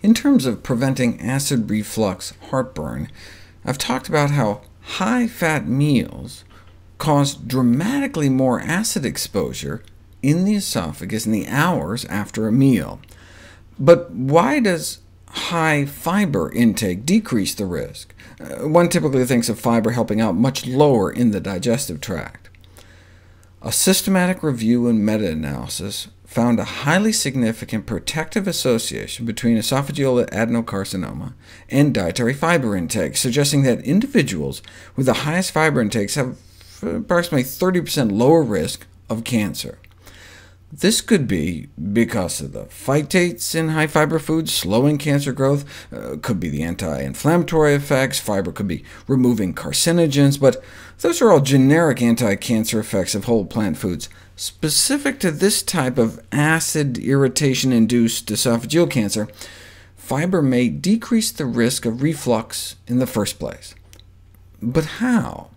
In terms of preventing acid reflux heartburn, I've talked about how high-fat meals cause dramatically more acid exposure in the esophagus in the hours after a meal. But why does high fiber intake decrease the risk? Uh, one typically thinks of fiber helping out much lower in the digestive tract. A systematic review and meta-analysis found a highly significant protective association between esophageal adenocarcinoma and dietary fiber intake, suggesting that individuals with the highest fiber intakes have approximately 30% lower risk of cancer. This could be because of the phytates in high-fiber foods slowing cancer growth, uh, could be the anti-inflammatory effects, fiber could be removing carcinogens, but those are all generic anti-cancer effects of whole plant foods. Specific to this type of acid irritation-induced esophageal cancer, fiber may decrease the risk of reflux in the first place. But how?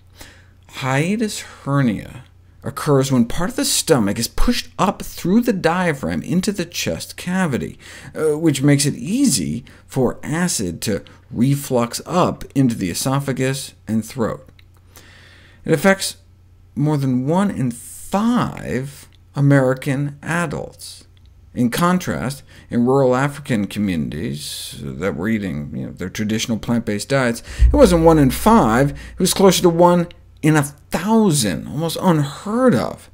Hiatus hernia occurs when part of the stomach is pushed up through the diaphragm into the chest cavity, uh, which makes it easy for acid to reflux up into the esophagus and throat. It affects more than 1 in 5 American adults. In contrast, in rural African communities that were eating you know, their traditional plant-based diets, it wasn't 1 in 5, it was closer to 1 in a thousand, almost unheard of.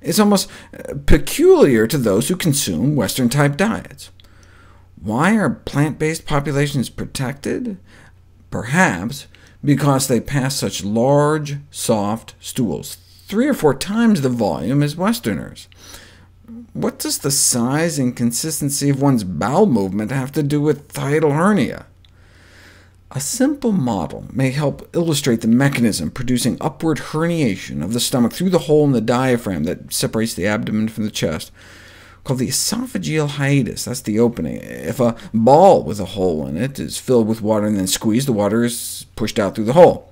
It's almost uh, peculiar to those who consume Western-type diets. Why are plant-based populations protected? Perhaps because they pass such large, soft stools, three or four times the volume as Westerners. What does the size and consistency of one's bowel movement have to do with hiatal hernia? A simple model may help illustrate the mechanism producing upward herniation of the stomach through the hole in the diaphragm that separates the abdomen from the chest, called the esophageal hiatus. That's the opening. If a ball with a hole in it is filled with water and then squeezed, the water is pushed out through the hole.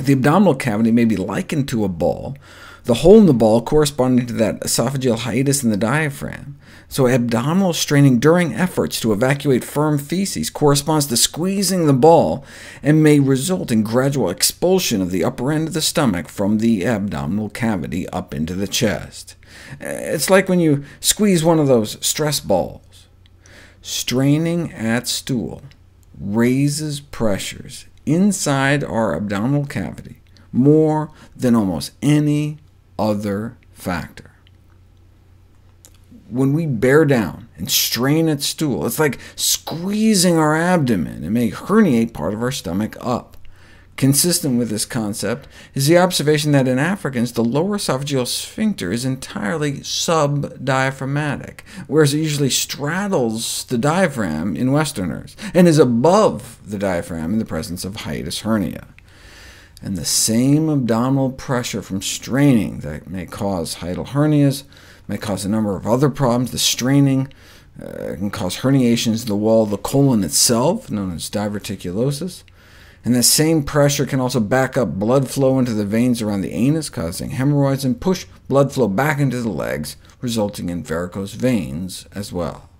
The abdominal cavity may be likened to a ball, the hole in the ball corresponding to that esophageal hiatus in the diaphragm. So abdominal straining during efforts to evacuate firm feces corresponds to squeezing the ball, and may result in gradual expulsion of the upper end of the stomach from the abdominal cavity up into the chest. It's like when you squeeze one of those stress balls. Straining at stool raises pressures inside our abdominal cavity more than almost any other factor. When we bear down and strain at stool, it's like squeezing our abdomen and may herniate part of our stomach up. Consistent with this concept is the observation that in Africans the lower esophageal sphincter is entirely subdiaphragmatic, whereas it usually straddles the diaphragm in Westerners, and is above the diaphragm in the presence of hiatus hernia and the same abdominal pressure from straining that may cause hiatal hernias, may cause a number of other problems. The straining uh, can cause herniations in the wall of the colon itself, known as diverticulosis. And that same pressure can also back up blood flow into the veins around the anus, causing hemorrhoids, and push blood flow back into the legs, resulting in varicose veins as well.